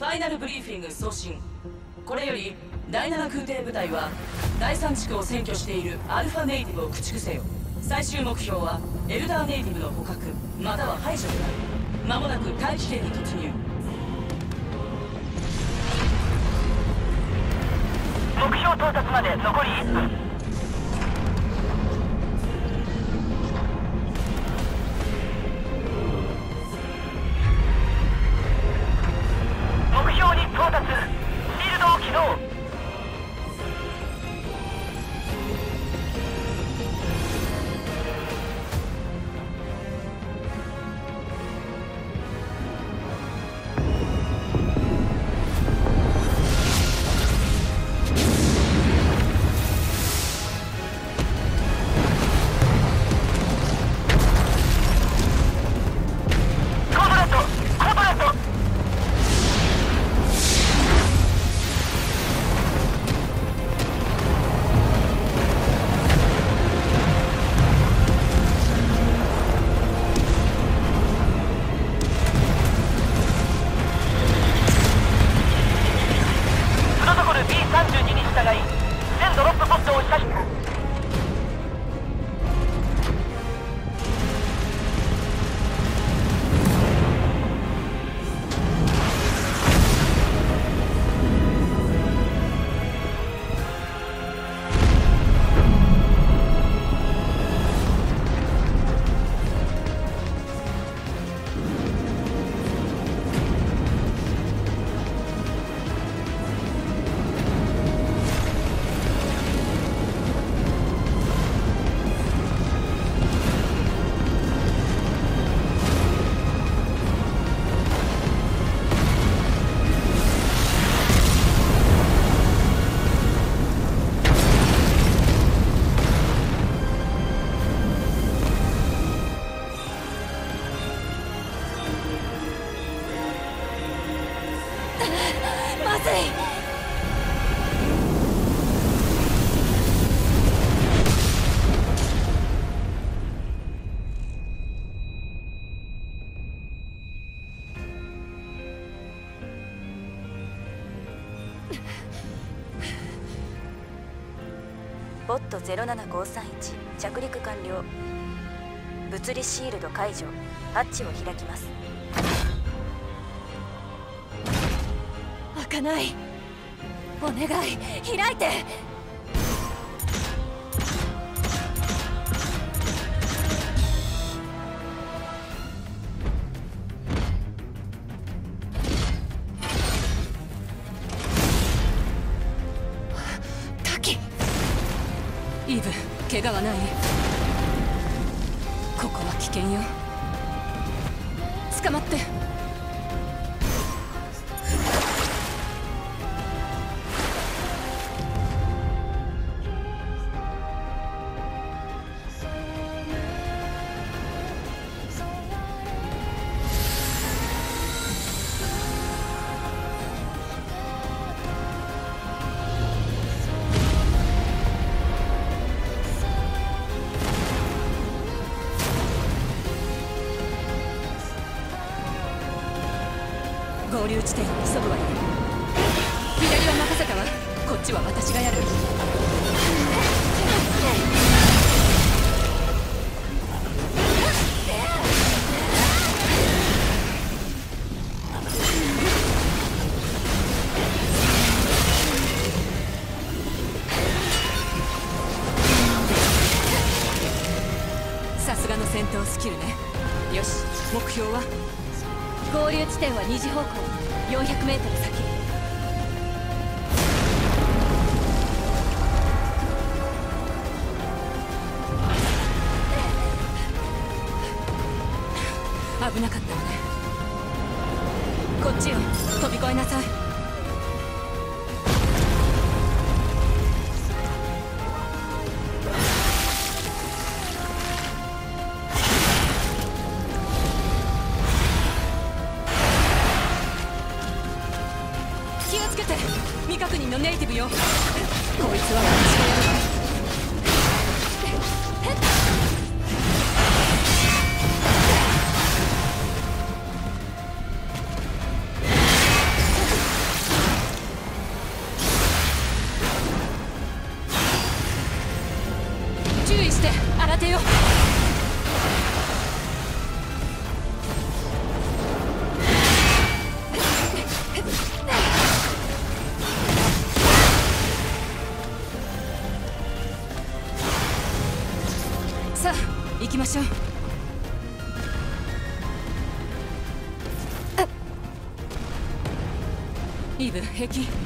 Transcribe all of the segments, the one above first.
ファイナルブリーフィング送信。これより第7空挺部隊は第3地区を占拠しているアルファネイティブを駆逐せよ。最終目標はエルダーネイティブの捕獲または排除である。間もなく大気圏に突入。目標到達まで残り1分。07531着陸完了。物理シールド解除ハッチを開きます。開かない。お願い。開いて。怪我はない。ここは危険よ。捕まって。イ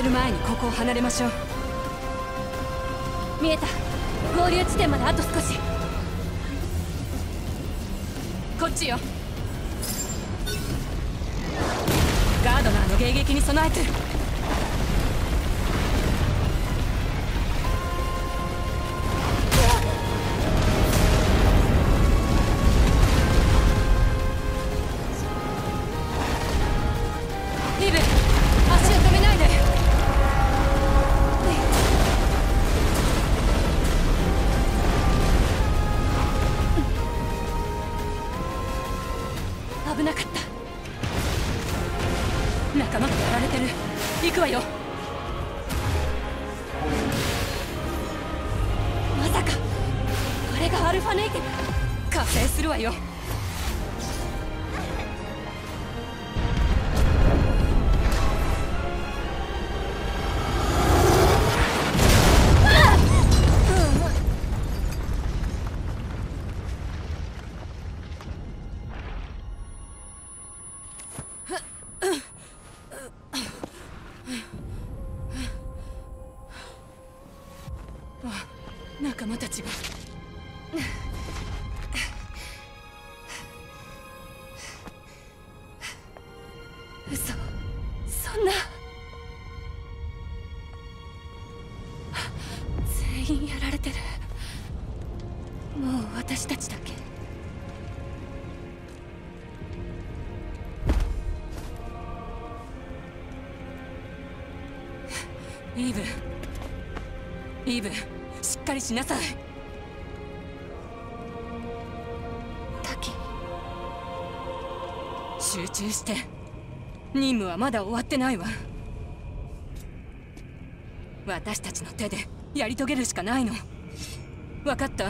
れる前にここを離れましょう。見えた。合流地点まであと少し。こっちよ。ガードナーの迎撃に備えて危なかった。仲間がやられてる。行くわよ。まさか。これがアルファネイティブ加勢するわよ。う私たちだけ。イーブ。イーブしっかりしなさい。滝。集中して。任務はまだ終わってないわ。私たちの手でやり遂げるしかないの。分かった？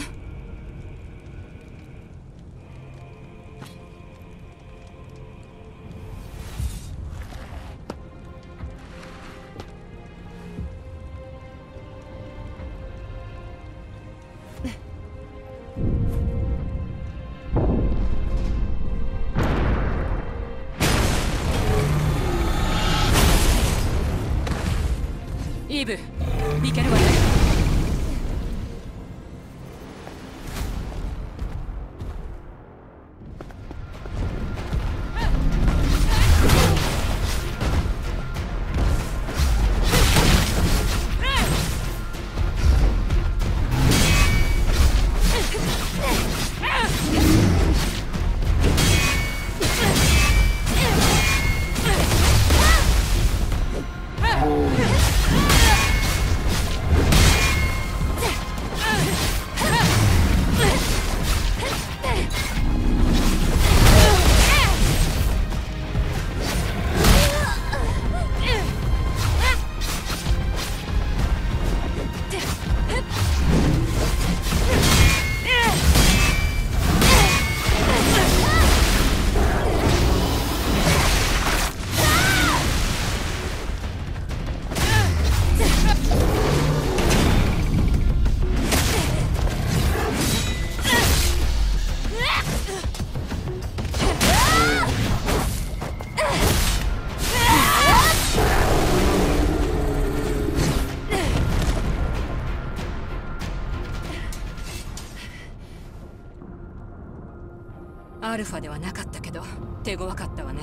アルファではなかったけど手強かったわね。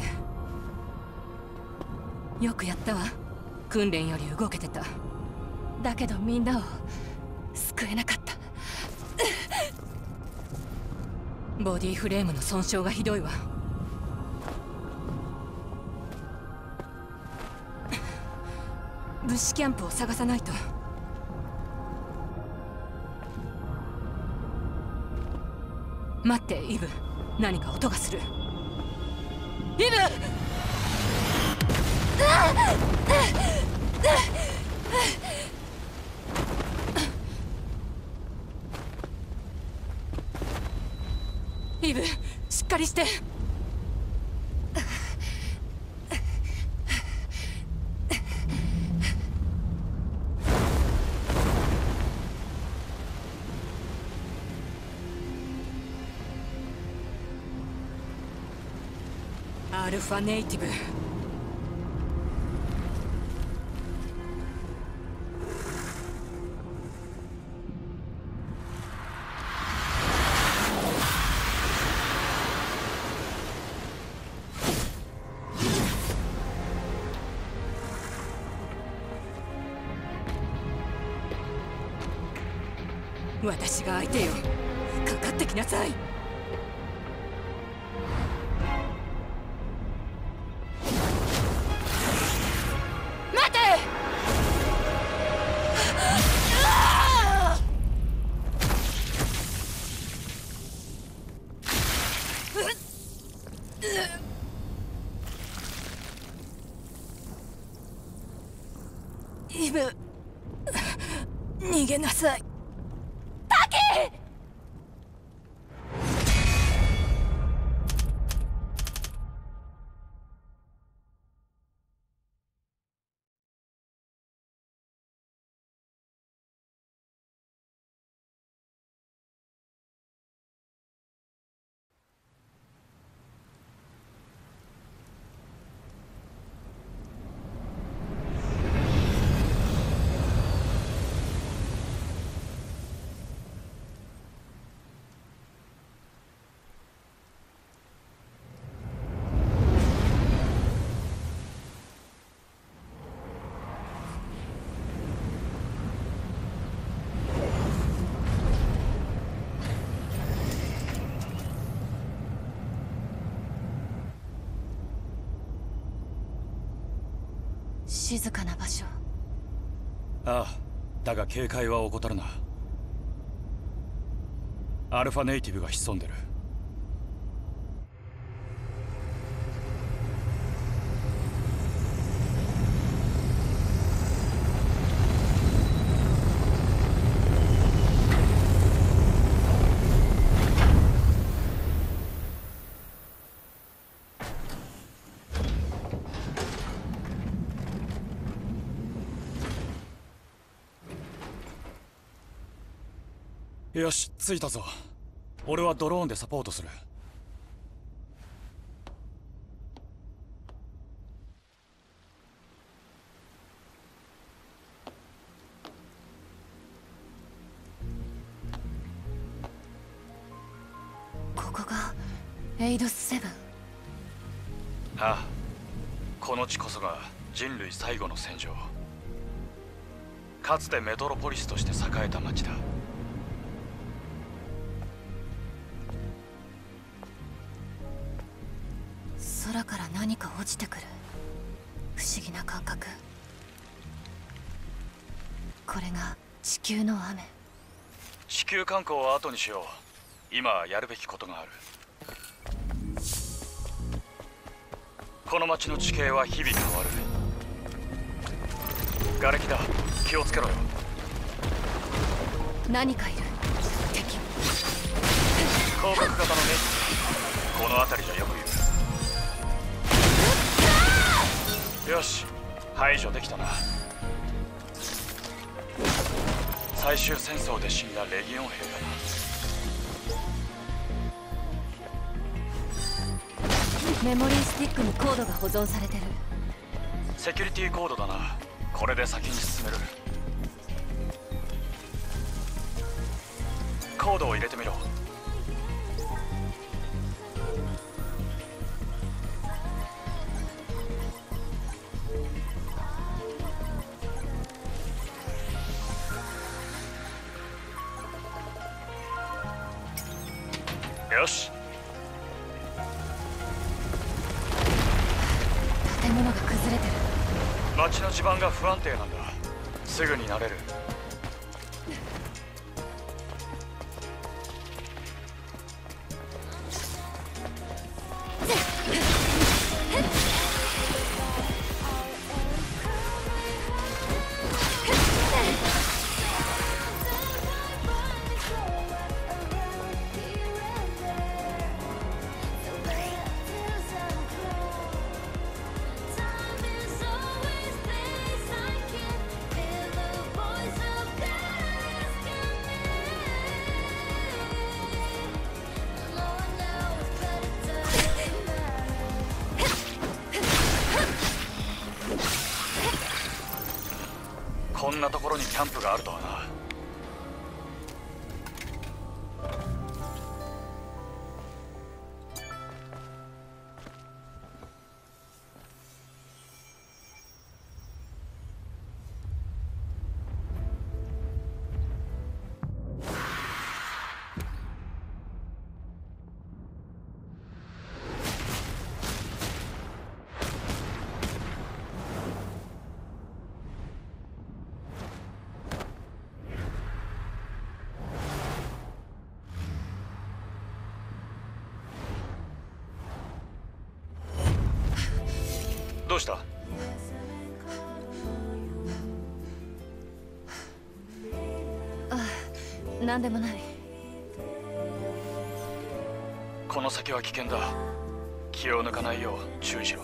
よくやったわ。訓練より動けてた。だけどみんなを救えなかった。ボディフレームの損傷がひどいわ。武士キャンプを探さないと。待ってイブ。何か音がする。イブイブしっかりして。ルファネイティブ。私が相手よ。かかってきなさい。なさい。静かな場所。ああだが警戒は怠るな。アルファネイティブが潜んでる。よし着いたぞ。俺はドローンでサポートする。ここがエイドスセブン。ああこの地こそが人類最後の戦場。かつてメトロポリスとして栄えた町だちてくる。不思議な感覚。これが地球の雨。地球観光は後にしよう。今やるべきことがある。この町の地形は日々変わる。瓦礫だ。気をつけろよ。何かいる。敵。広角型のネジこの辺りじゃよく言うよし排除できたな。最終戦争で死んだレギオン兵だな。メモリースティックにコードが保存されてる。セキュリティコードだな。これで先に進める。コードを入れてみろんなところにキャンプがあると。うした？何でもない。この先は危険だ。気を抜かないよう注意しろ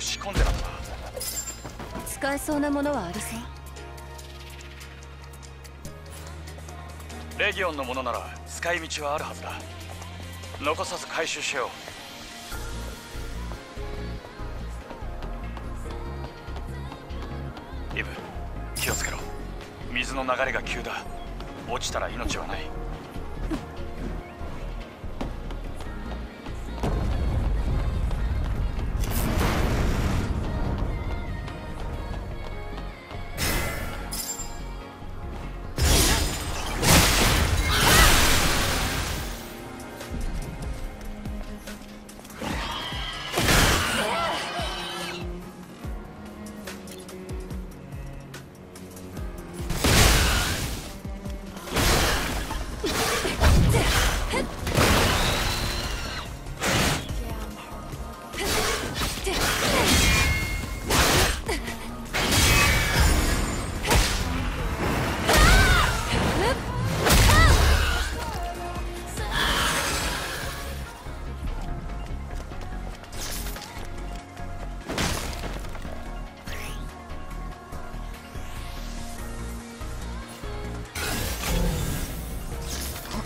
レギオンの物資コンテナだな使えそうなものはありそうレギオンのものなら使い道はあるはずだ。残さず回収しよう。イブ気をつけろ。水の流れが急だ。落ちたら命はない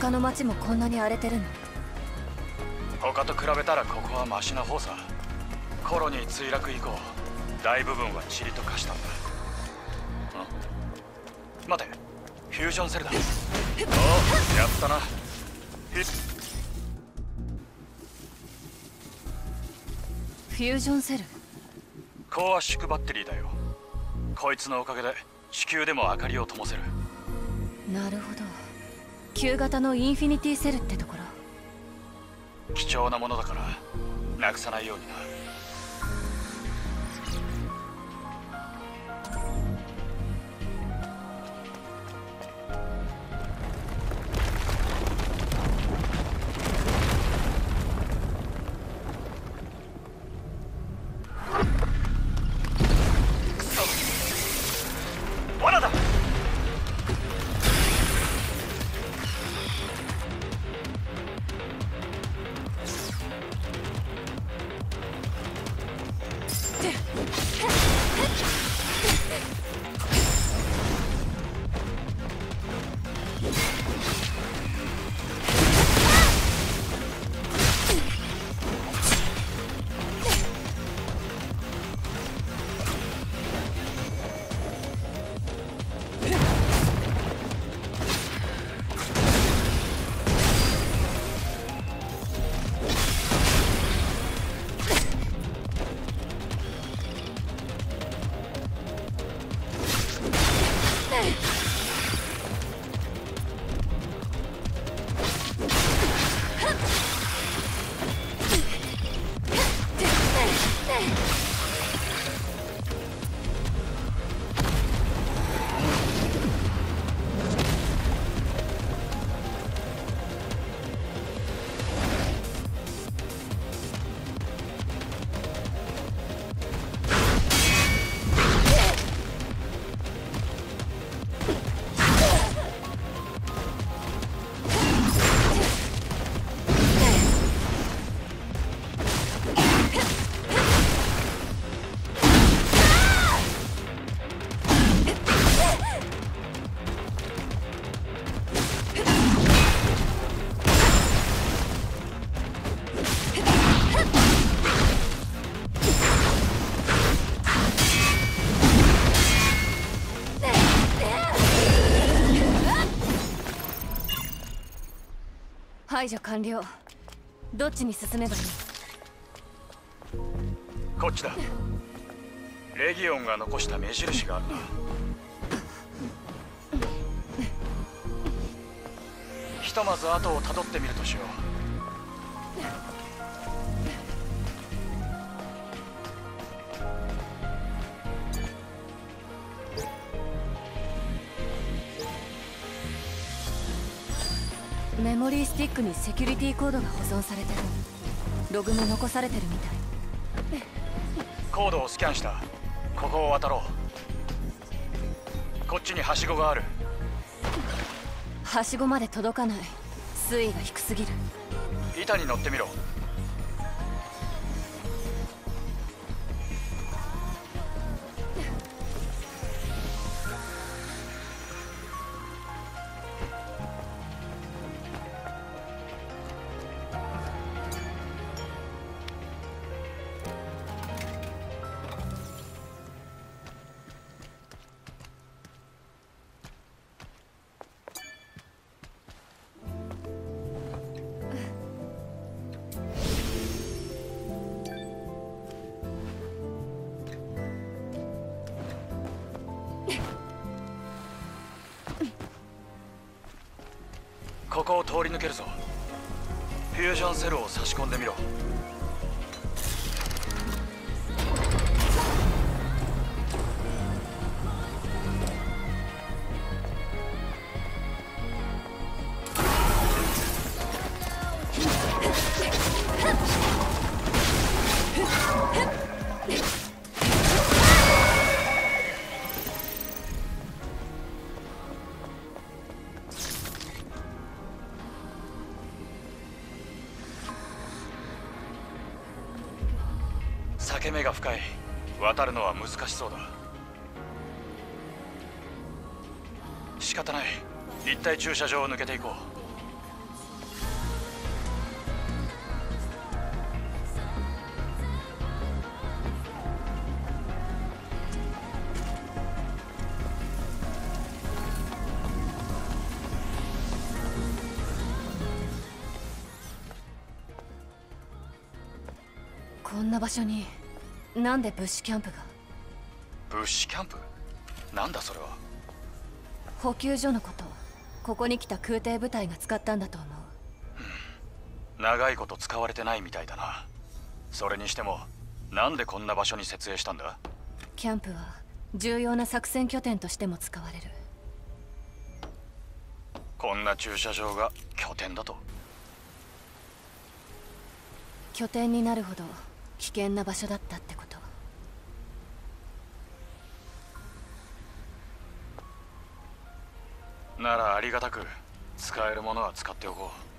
他の町もこんなに荒れてるの？他と比べたらここはマシな方さ。コロニー墜落以降大部分は塵と化したんだ。ん待て。フュージョンセルだ。おおやったな。ひフュージョンセル？高圧縮バッテリーだよ。こいつのおかげで地球でも明かりを灯せる。なるほど旧型のインフィニティセルってところ。貴重なものだからなくさないようにな。解除完了。どっちに進めばいい？こっちだ。レギオンが残した目印があるな。ひとまず後をたどってみるとしよう。メモリースティックにセキュリティコードが保存されてる。ログも残されてるみたい。コードをスキャンした。ここを渡ろう。こっちにはしごがある。はしごまで届かない。水位が低すぎる。板に乗ってみろここを通り抜けるぞ。フュージョンセルを差し込んでみろ。が深い。渡るのは難しそうだ。仕方ない。立体駐車場を抜けていこう。こんな場所に。なんで物資キャンプが？物資キャンプ？なんだそれは？補給所のこと。ここに来た空挺部隊が使ったんだと思う。長いこと使われてないみたいだな。それにしてもなんでこんな場所に設営したんだ？キャンプは重要な作戦拠点としても使われる。こんな駐車場が拠点だと？拠点になるほど危険な場所だったってことならありがたく使えるものは使っておこう。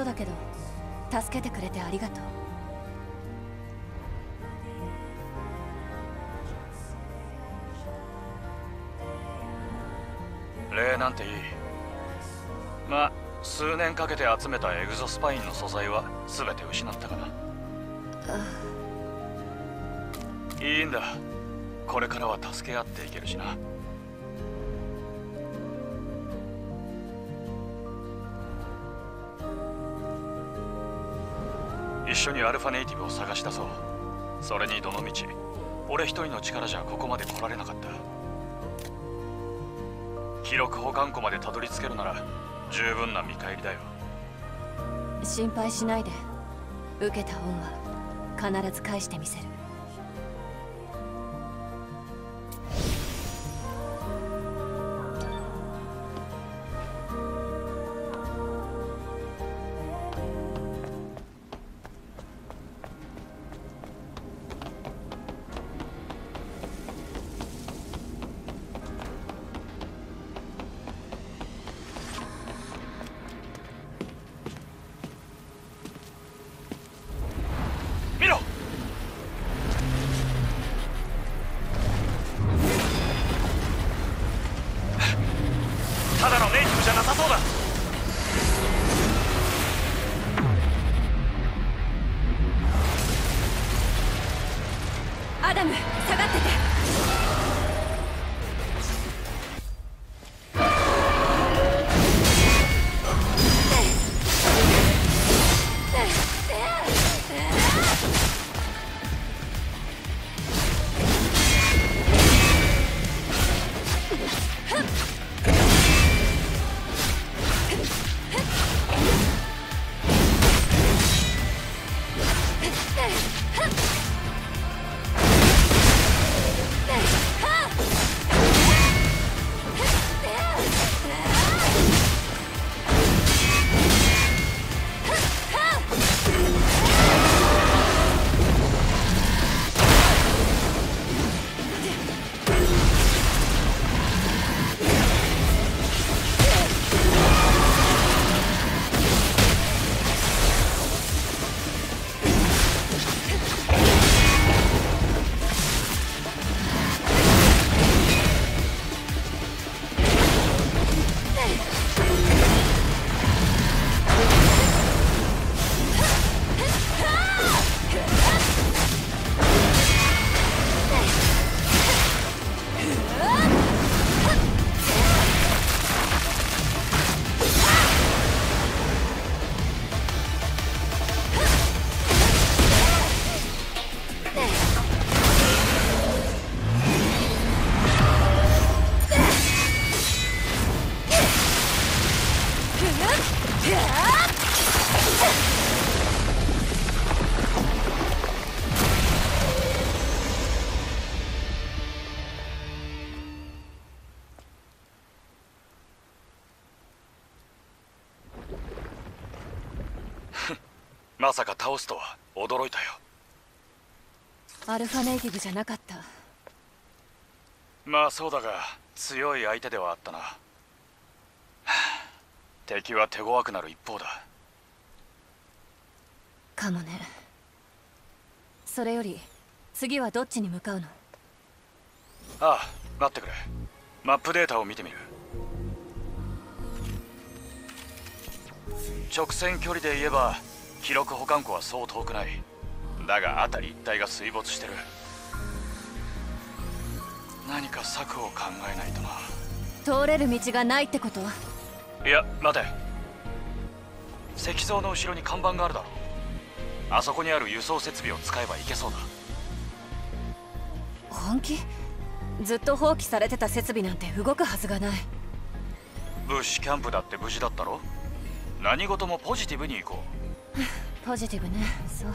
ことだけど助けてくれてありがとう。う礼なんていい。まあ数年かけて集めたエグゾスパインの素材は全て失ったかな。いいんだ。これからは助け合っていけるしな一緒にアルファネイティブを探したそうそれにどのみち俺一人の力じゃここまで来られなかった。記録保管庫までたどり着けるなら十分な見返りだよ。心配しないで。受けた恩は必ず返してみせる。まさか倒すとは驚いたよ。アルファネイティブじゃなかった。まあそうだが強い相手ではあったな。は あ敵は手強くなる一方だ。かもね。それより次はどっちに向かうの？ああ待ってくれ。マップデータを見てみる。直線距離で言えば記録保管庫はそう遠くない。だが辺り一帯が水没してる。何か策を考えないとな。通れる道がないってこといや待て。石像の後ろに看板があるだろ。あそこにある輸送設備を使えばいけそうだ。本気？ずっと放棄されてた設備なんて動くはずがない。ブッシュキャンプだって無事だったろ。何事もポジティブに行こうポジティブね。そう。